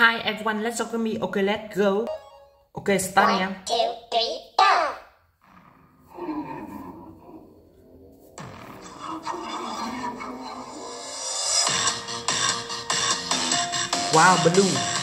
Hi everyone, let's talk with me. Okay, let's go. Okay, start nha. One, two, three, go! Wow, blue.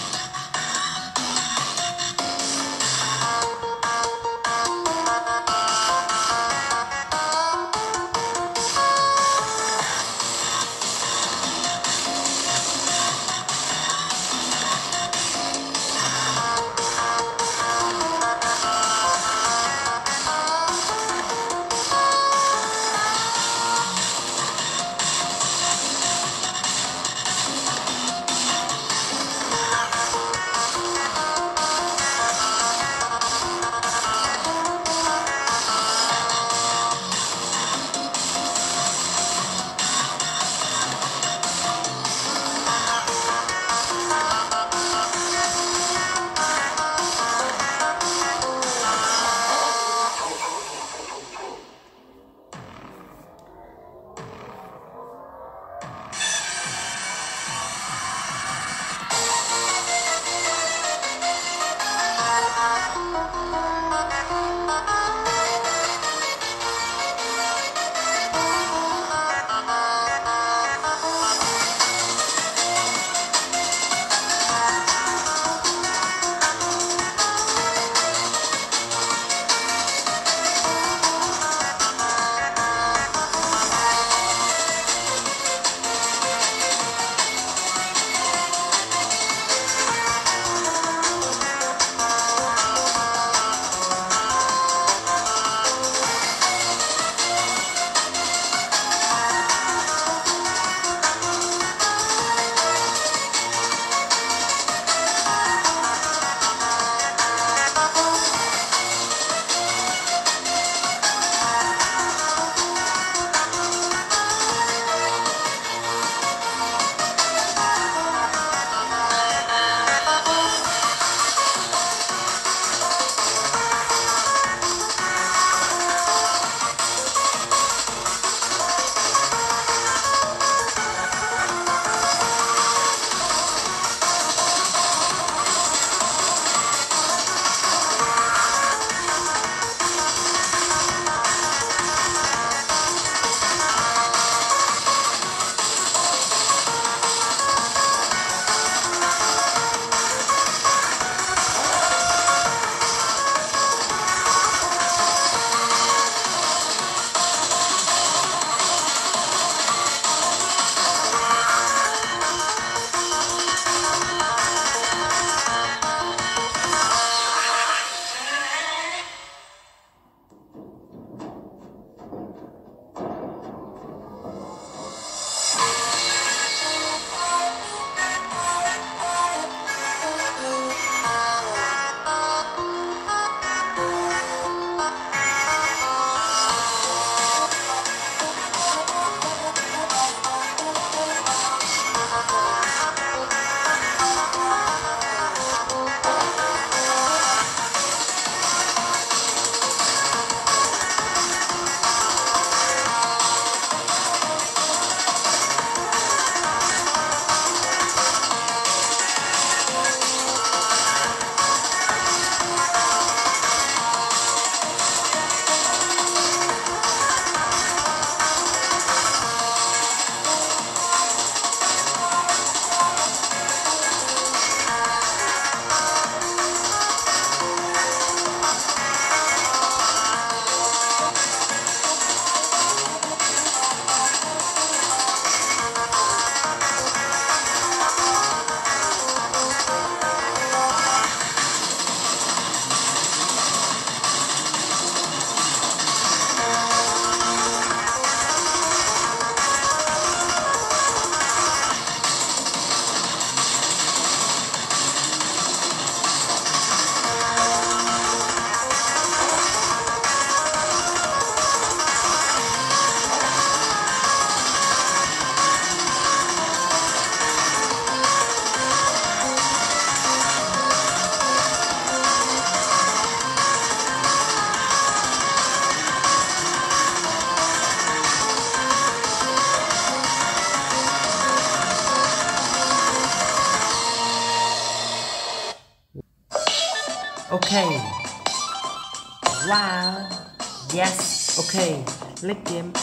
Okay. Let's game.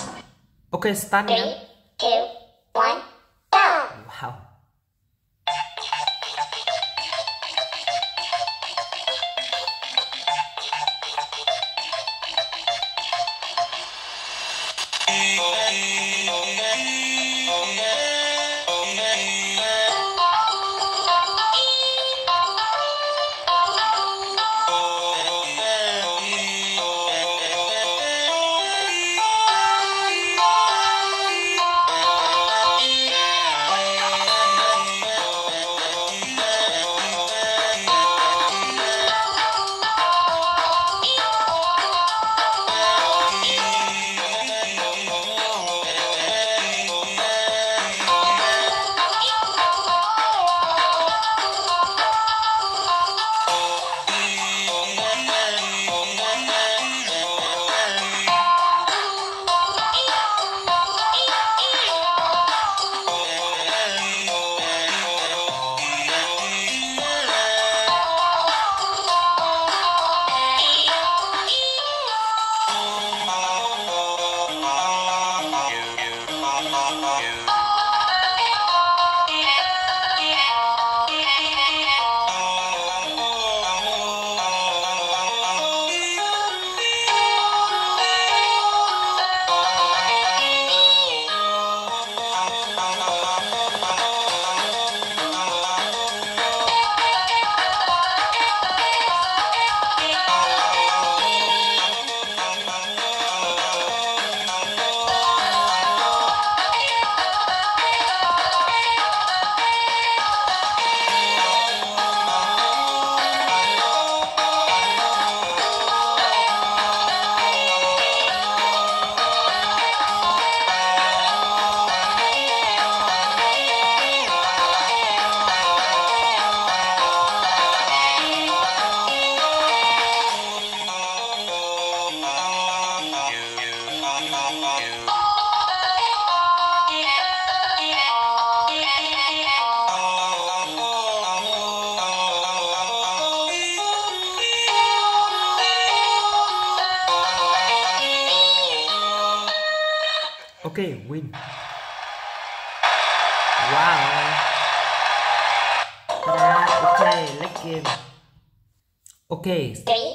Okay, start Three, now. Ok, win. Wow. Ta-da. ok, let's game. Ok. Three,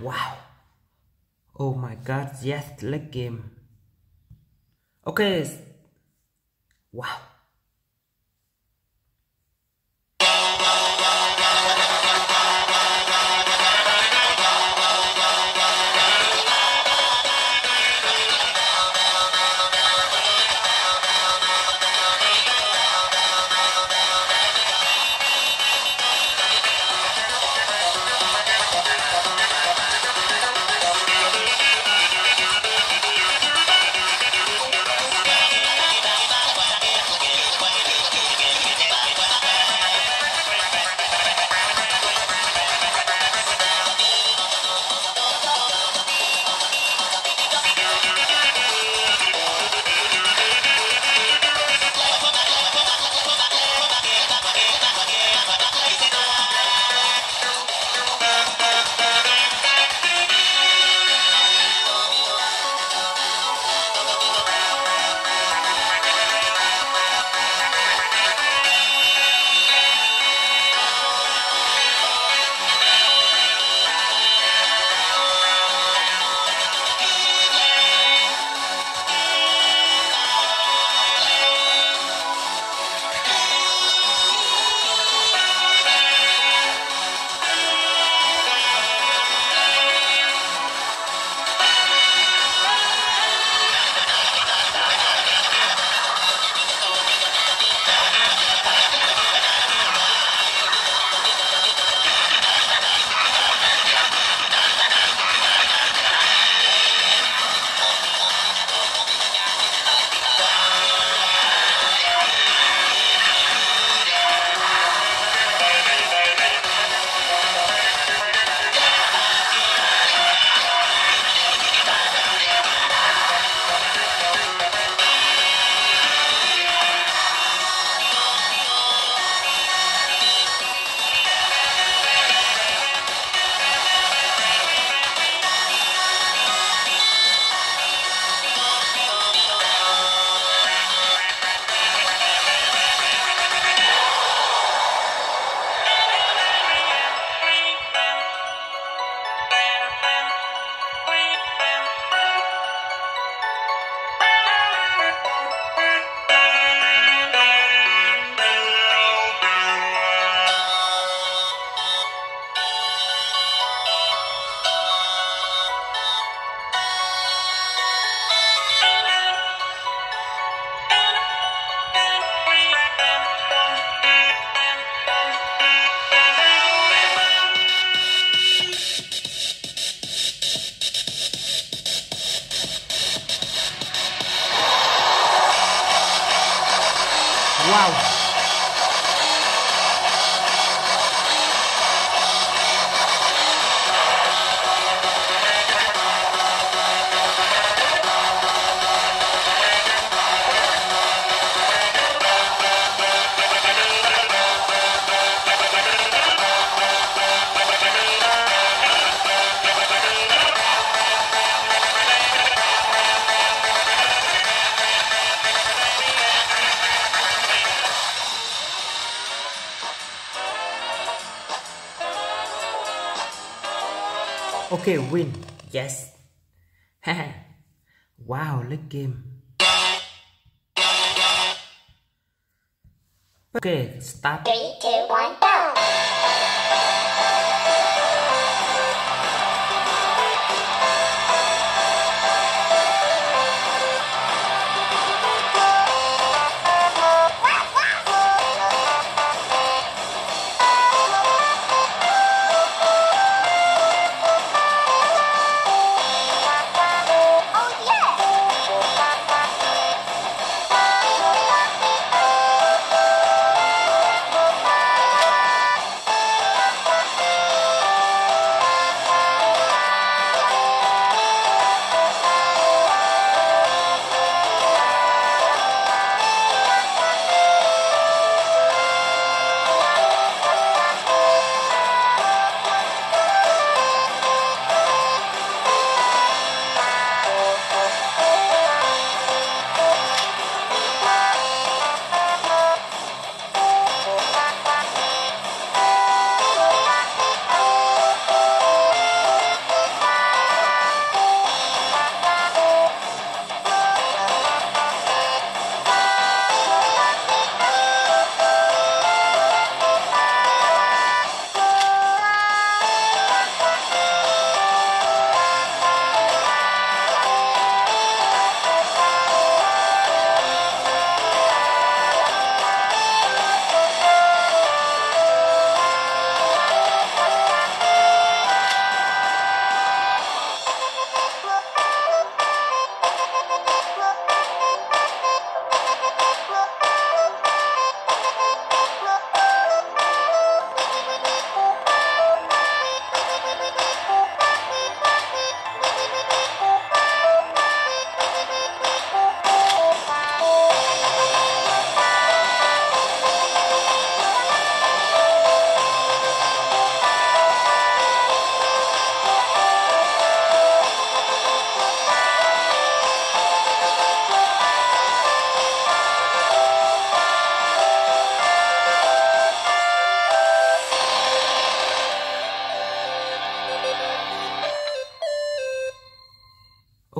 Wow. Oh my god, yes, leg game. Okay. Wow. Okay, win. Yes. Haha. wow, late game. Okay, start. Three, two, one,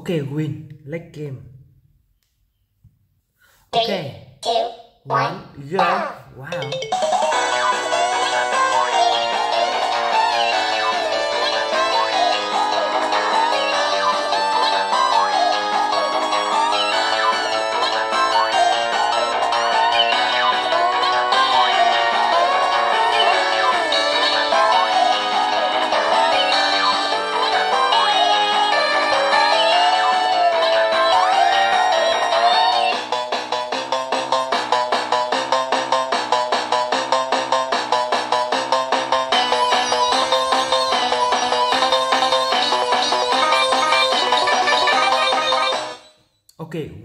Okay, win. Leg game. Three, Okay. two, one, One, go.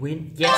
Win. Yes.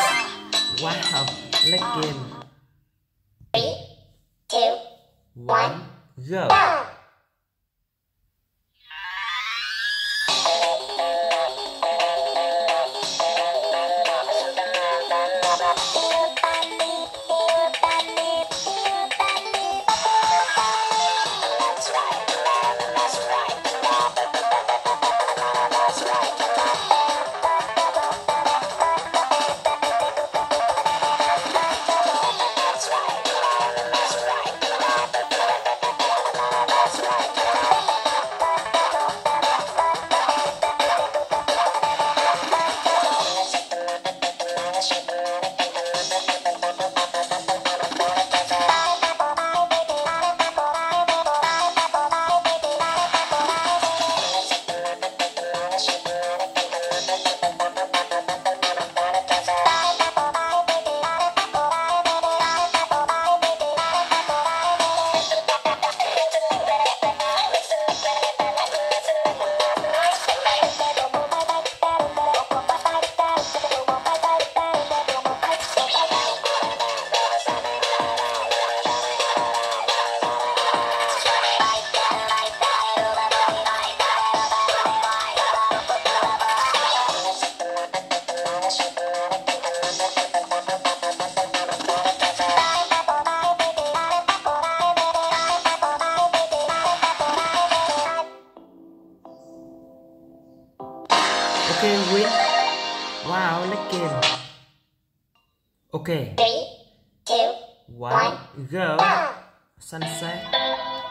Sunset.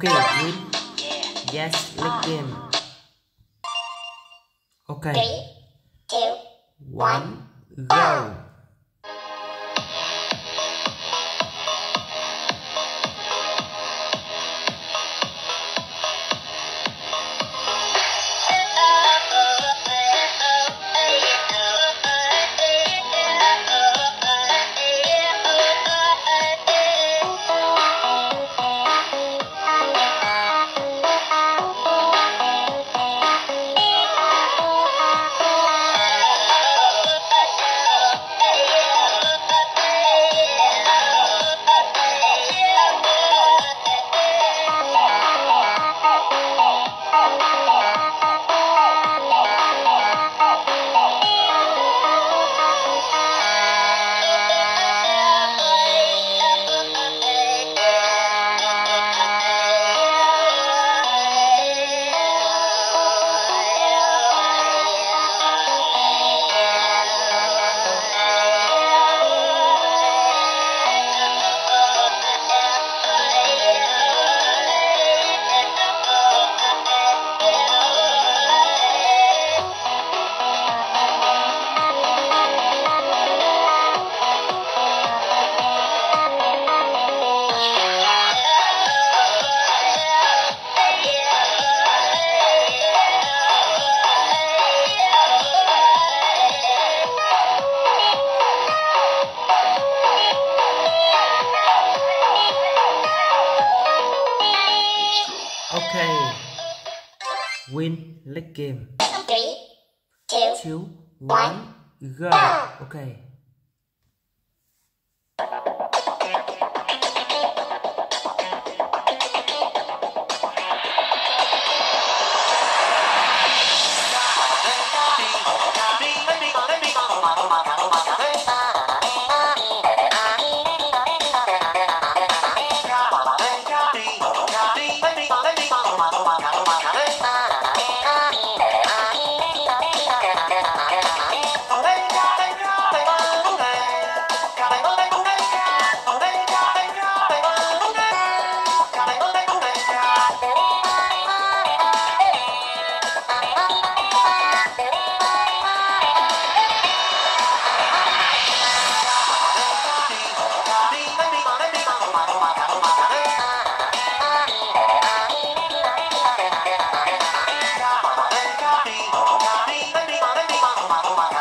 Okay, win. Yes, leg game. Okay. Let's game. Three, two, Two, one, go. Okay. Okay.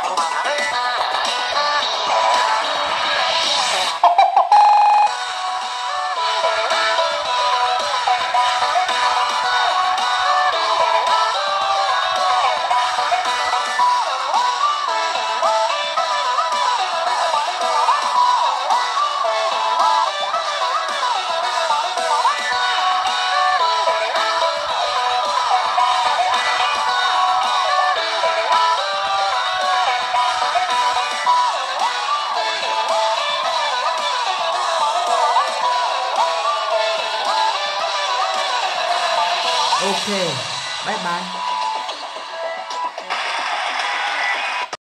Bye.